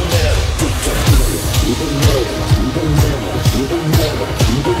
You don't know, you don't know, you don't know, you don't know.